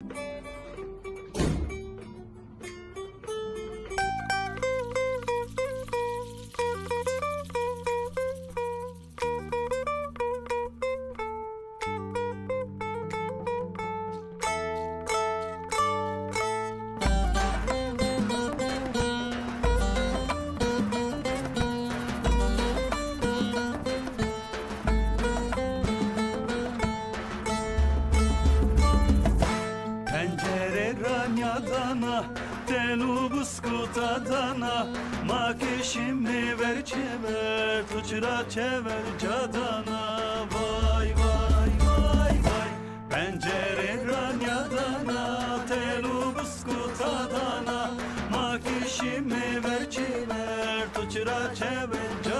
Pencere ranyadana Tenu buskutadana Ma keşimi ver çever Tuçra çever cadana. Vay vay vay vay. Pencere ranyadana Tenu buskutadana Ma keşimi ver çever Tuçra çever cadana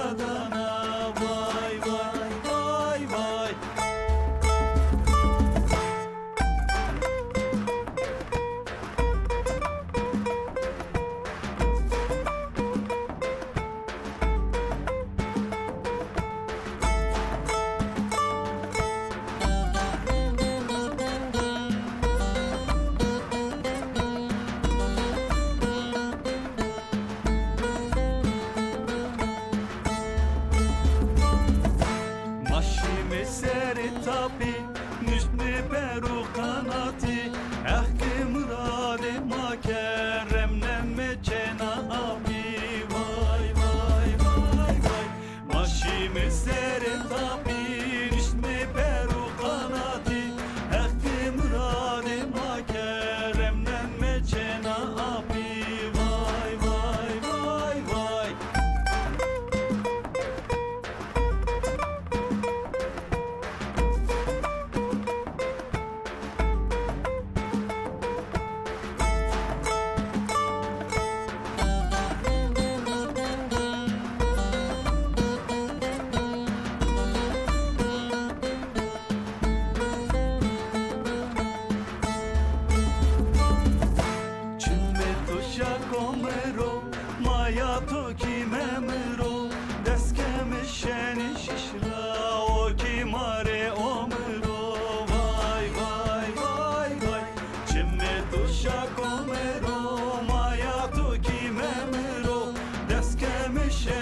Tabi Nüşni beru kanati romero Maya to kimemro Deskemi şeni şişra O ki kimare omero? Vay vay vay vay Çimme tuşa komero Maya to kimemro Deskemi şeni